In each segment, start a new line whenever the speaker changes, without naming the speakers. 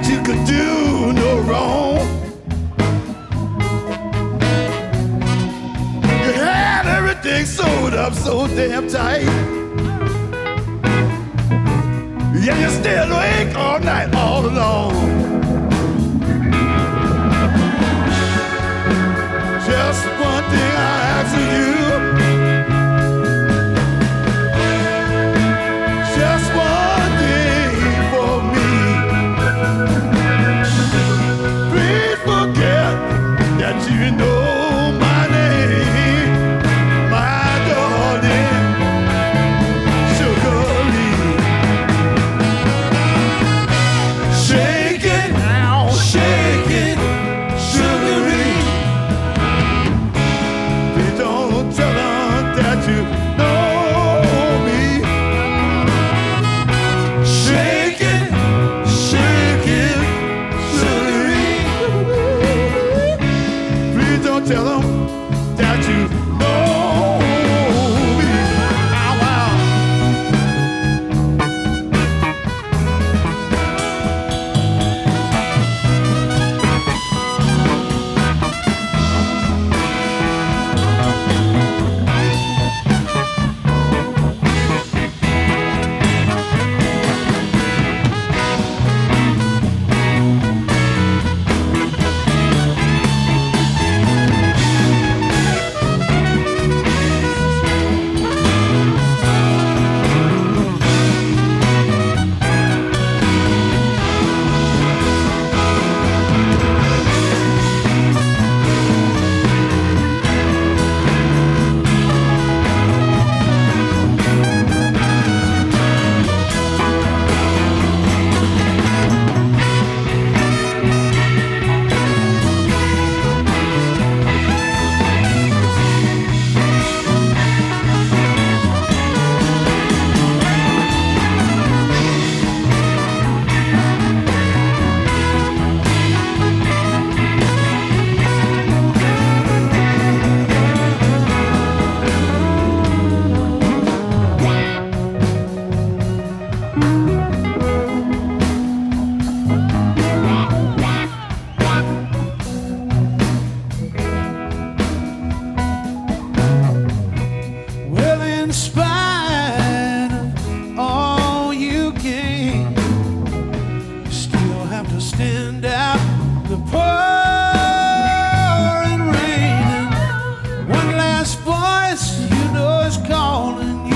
that you could do no wrong. You had everything sewed up so damn tight. Yeah, you're still awake all night, all alone.
last voice you know is calling you.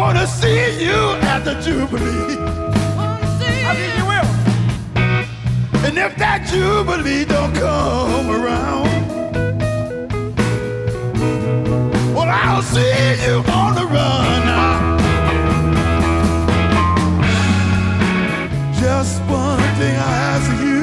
Wanna see you at the Jubilee.
I think you will.
And if that Jubilee don't come around, well, I'll see you on the run now. Just one thing I ask you.